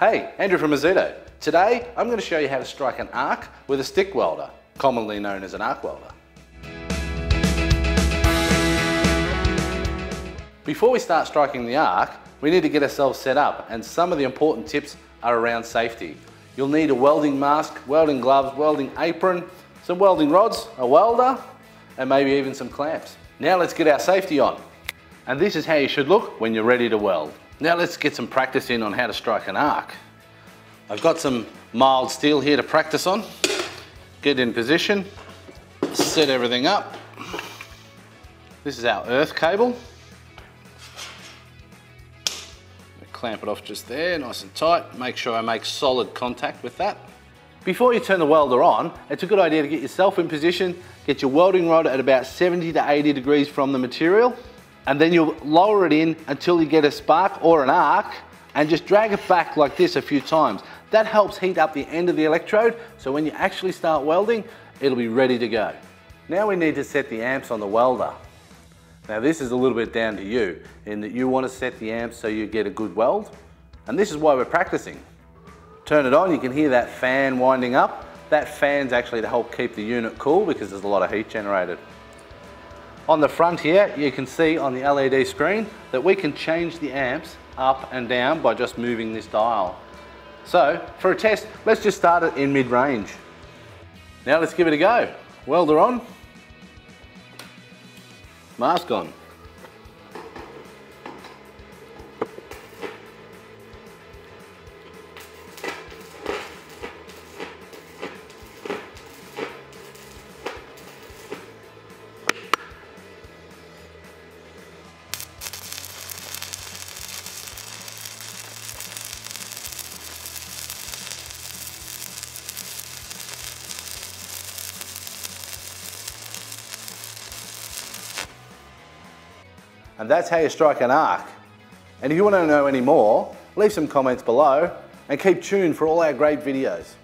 Hey, Andrew from Ozito. Today, I'm going to show you how to strike an arc with a stick welder, commonly known as an arc welder. Before we start striking the arc, we need to get ourselves set up and some of the important tips are around safety. You'll need a welding mask, welding gloves, welding apron, some welding rods, a welder, and maybe even some clamps. Now let's get our safety on. And this is how you should look when you're ready to weld. Now let's get some practice in on how to strike an arc. I've got some mild steel here to practice on. Get in position, set everything up. This is our earth cable. Clamp it off just there, nice and tight. Make sure I make solid contact with that. Before you turn the welder on, it's a good idea to get yourself in position, get your welding rod at about 70 to 80 degrees from the material, and then you'll lower it in until you get a spark or an arc, and just drag it back like this a few times. That helps heat up the end of the electrode, so when you actually start welding, it'll be ready to go. Now we need to set the amps on the welder. Now this is a little bit down to you in that you want to set the amps so you get a good weld. And this is why we're practicing. Turn it on, you can hear that fan winding up. That fan's actually to help keep the unit cool because there's a lot of heat generated. On the front here, you can see on the LED screen that we can change the amps up and down by just moving this dial. So for a test, let's just start it in mid-range. Now let's give it a go. Welder on, Mask on. And that's how you strike an arc. And if you want to know any more, leave some comments below and keep tuned for all our great videos.